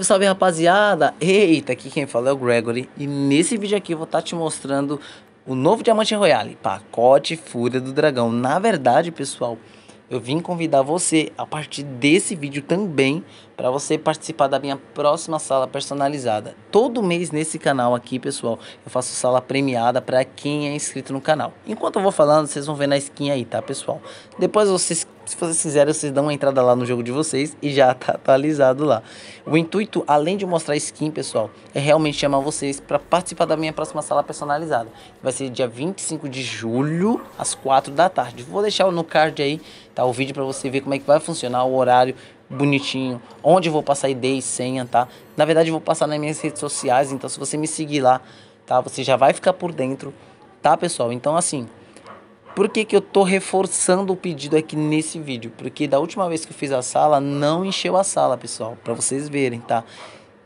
Salve, salve rapaziada! Eita, aqui quem fala é o Gregory e nesse vídeo aqui eu vou estar tá te mostrando o novo Diamante Royale, pacote Fúria do Dragão. Na verdade, pessoal, eu vim convidar você a partir desse vídeo também para você participar da minha próxima sala personalizada. Todo mês nesse canal aqui, pessoal, eu faço sala premiada para quem é inscrito no canal. Enquanto eu vou falando, vocês vão ver na skin aí, tá, pessoal? Depois vocês se vocês quiserem, vocês dão uma entrada lá no jogo de vocês e já tá atualizado lá. O intuito, além de mostrar skin, pessoal, é realmente chamar vocês para participar da minha próxima sala personalizada. Vai ser dia 25 de julho, às 4 da tarde. Vou deixar no card aí, tá? O vídeo para você ver como é que vai funcionar o horário bonitinho, onde eu vou passar ID e senha, tá? Na verdade, eu vou passar nas minhas redes sociais, então se você me seguir lá, tá? Você já vai ficar por dentro, tá, pessoal? Então, assim, por que, que eu tô reforçando o pedido aqui nesse vídeo? Porque da última vez que eu fiz a sala, não encheu a sala, pessoal. Para vocês verem, tá?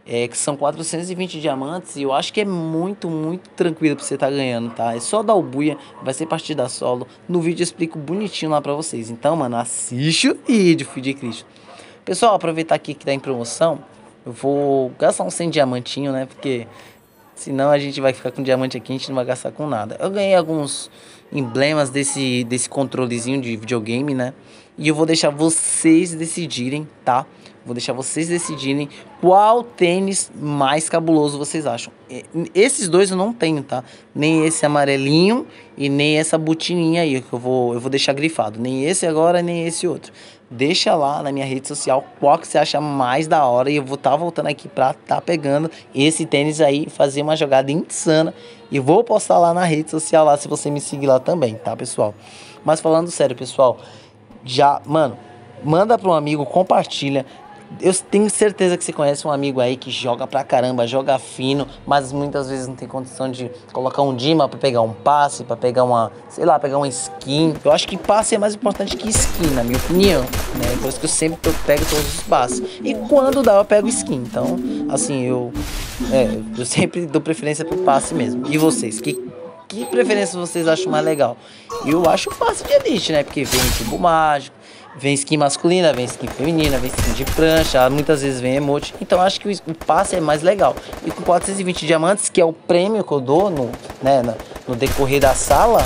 É que são 420 diamantes e eu acho que é muito, muito tranquilo pra você estar tá ganhando, tá? É só dar o buia, vai ser partida solo. No vídeo eu explico bonitinho lá pra vocês. Então, mano, assiste o vídeo, filho de Cristo. Pessoal, aproveitar aqui que tá em promoção, eu vou gastar um 100 diamantinho, né? Porque senão a gente vai ficar com diamante aqui, a gente não vai gastar com nada. Eu ganhei alguns emblemas desse, desse controlezinho de videogame, né? E eu vou deixar vocês decidirem, tá? Vou deixar vocês decidirem qual tênis mais cabuloso vocês acham. Esses dois eu não tenho, tá? Nem esse amarelinho e nem essa botininha aí que eu vou, eu vou deixar grifado. Nem esse agora, nem esse outro. Deixa lá na minha rede social qual que você acha mais da hora e eu vou estar tá voltando aqui pra tá pegando esse tênis aí, fazer uma jogada insana e vou postar lá na rede social lá se você me seguir lá também, tá, pessoal? Mas falando sério, pessoal, já, mano, manda para um amigo, compartilha, eu tenho certeza que você conhece um amigo aí que joga pra caramba, joga fino, mas muitas vezes não tem condição de colocar um Dima para pegar um passe, para pegar uma, sei lá, pegar uma skin. Eu acho que passe é mais importante que skin, na minha opinião, né? Por isso que eu sempre pego todos os passes. E quando dá, eu pego skin. Então, assim, eu, é, eu sempre dou preferência pro passe mesmo. E vocês, que que preferência vocês acham mais legal? Eu acho o passe de elite, né? Porque vem tubo mágico, Vem skin masculina, vem skin feminina, vem skin de prancha, muitas vezes vem emote. Então acho que o passe é mais legal. E com 420 diamantes, que é o prêmio que eu dou no, né, no decorrer da sala,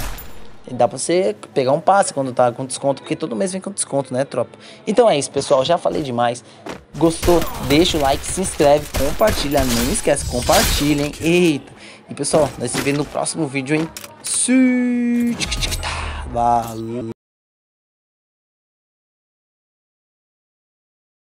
dá pra você pegar um passe quando tá com desconto, porque todo mês vem com desconto, né, tropa? Então é isso, pessoal. Já falei demais. Gostou? Deixa o like, se inscreve, compartilha. Não esquece, compartilhem. Eita! E pessoal, nós se vemos no próximo vídeo, hein? Valeu!